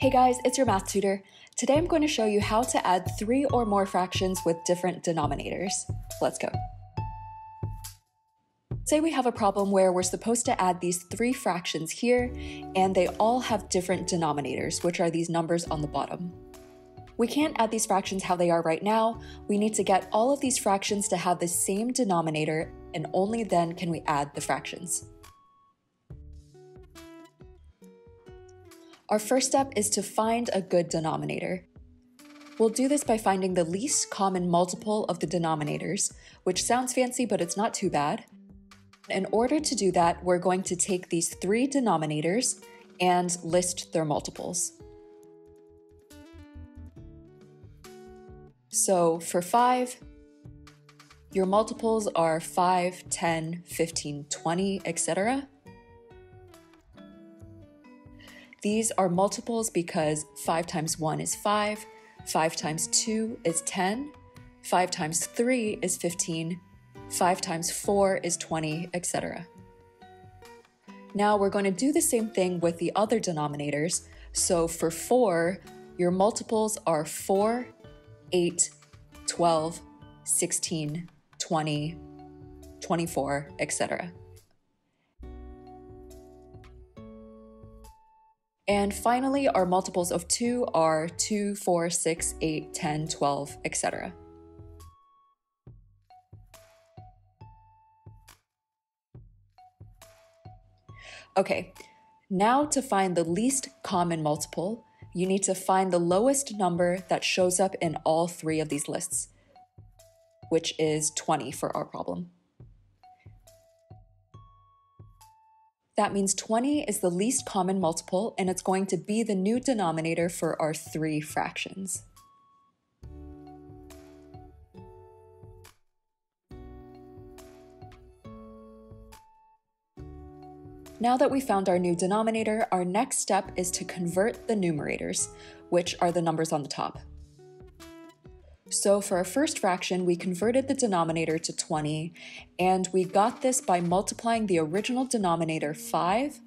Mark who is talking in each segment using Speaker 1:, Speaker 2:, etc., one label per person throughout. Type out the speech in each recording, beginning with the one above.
Speaker 1: Hey guys, it's your math tutor. Today I'm going to show you how to add three or more fractions with different denominators. Let's go. Say we have a problem where we're supposed to add these three fractions here, and they all have different denominators, which are these numbers on the bottom. We can't add these fractions how they are right now. We need to get all of these fractions to have the same denominator, and only then can we add the fractions. Our first step is to find a good denominator. We'll do this by finding the least common multiple of the denominators, which sounds fancy, but it's not too bad. In order to do that, we're going to take these three denominators and list their multiples. So for 5, your multiples are 5, 10, 15, 20, etc. These are multiples because 5 times 1 is 5, 5 times 2 is 10, 5 times 3 is 15, 5 times 4 is 20, etc. Now we're going to do the same thing with the other denominators. So for 4, your multiples are 4, 8, 12, 16, 20, 24, etc. And finally, our multiples of 2 are 2, 4, 6, 8, 10, 12, etc. Okay, now to find the least common multiple, you need to find the lowest number that shows up in all three of these lists, which is 20 for our problem. That means 20 is the least common multiple, and it's going to be the new denominator for our three fractions. Now that we found our new denominator, our next step is to convert the numerators, which are the numbers on the top. So for our first fraction, we converted the denominator to 20, and we got this by multiplying the original denominator 5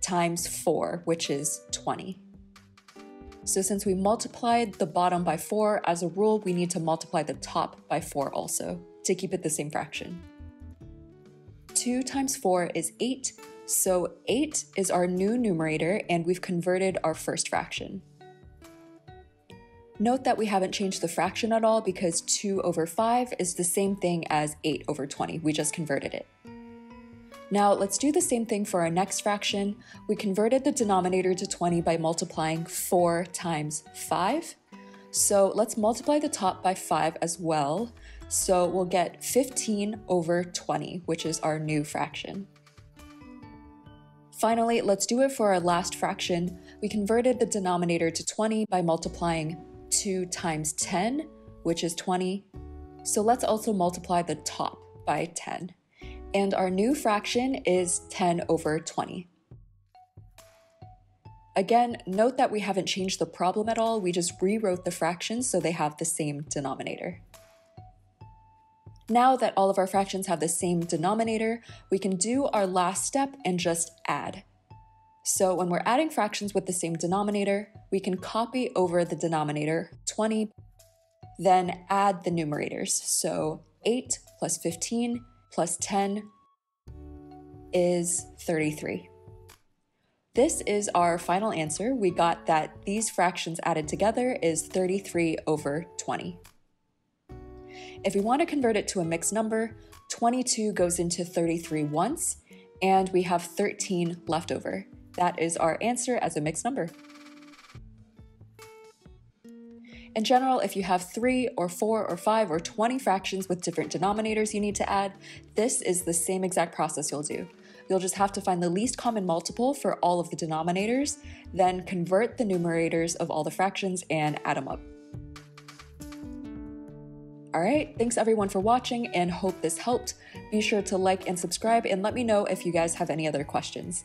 Speaker 1: times 4, which is 20. So since we multiplied the bottom by 4, as a rule, we need to multiply the top by 4 also, to keep it the same fraction. 2 times 4 is 8, so 8 is our new numerator, and we've converted our first fraction. Note that we haven't changed the fraction at all because 2 over 5 is the same thing as 8 over 20. We just converted it. Now let's do the same thing for our next fraction. We converted the denominator to 20 by multiplying 4 times 5. So let's multiply the top by 5 as well. So we'll get 15 over 20, which is our new fraction. Finally, let's do it for our last fraction. We converted the denominator to 20 by multiplying 2 times 10, which is 20. So let's also multiply the top by 10. And our new fraction is 10 over 20. Again, note that we haven't changed the problem at all, we just rewrote the fractions so they have the same denominator. Now that all of our fractions have the same denominator, we can do our last step and just add. So when we're adding fractions with the same denominator, we can copy over the denominator 20, then add the numerators. So 8 plus 15 plus 10 is 33. This is our final answer. We got that these fractions added together is 33 over 20. If we want to convert it to a mixed number, 22 goes into 33 once, and we have 13 left over. That is our answer as a mixed number. In general, if you have three or four or five or 20 fractions with different denominators you need to add, this is the same exact process you'll do. You'll just have to find the least common multiple for all of the denominators, then convert the numerators of all the fractions and add them up. Alright, thanks everyone for watching and hope this helped. Be sure to like and subscribe and let me know if you guys have any other questions.